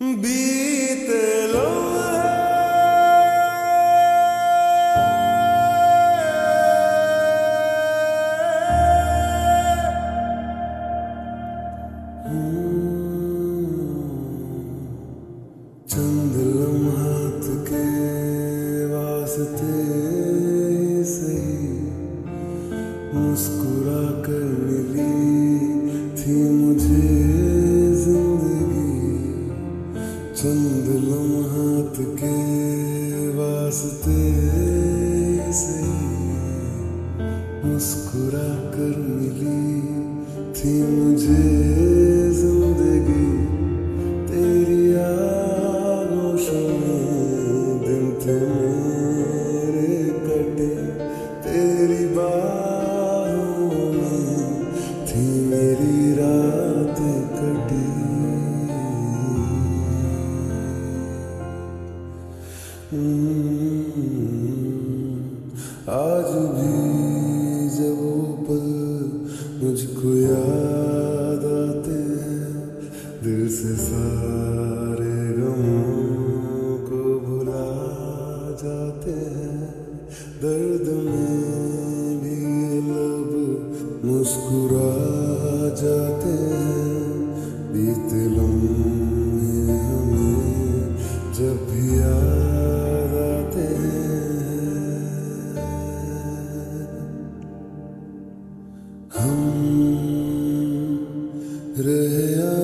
बीते चंद लम्हात के वास्ते सही मुस्कुरा कर मिली थी मुझे। चंद लम्हात के वास्ते से मुस्कुरा कर मिली थी मुझे। आज भी जब पल मुझको याद आते हैं, दिल से सारे गमों को भुला जाते हैं। दर्द में भी लब मुस्कुरा जाते हैं, बीते लम्हे रहे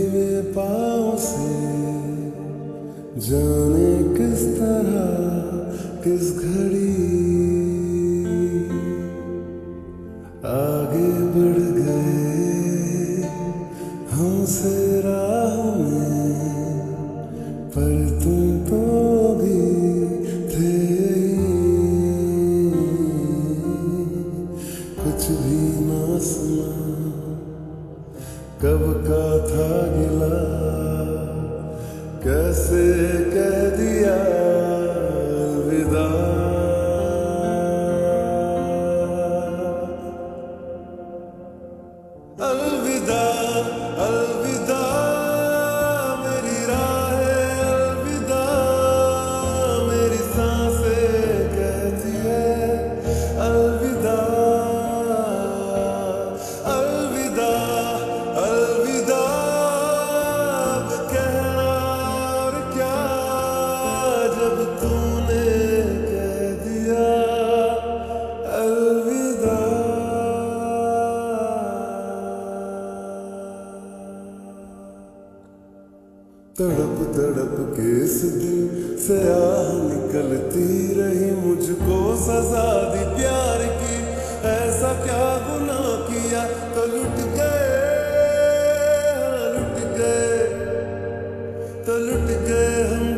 जाने किस तरह किस घड़ी आगे बढ़ गए। हमसे राह में, पर तुम तो भी थे कुछ भी ना सुना, कब का था गिला। कैसे तड़प तड़प के इस से आह निकलती रही मुझको सजा दी प्यार की। ऐसा क्या गुना किया तो लुट गए लुट गए तो लुट गए हम।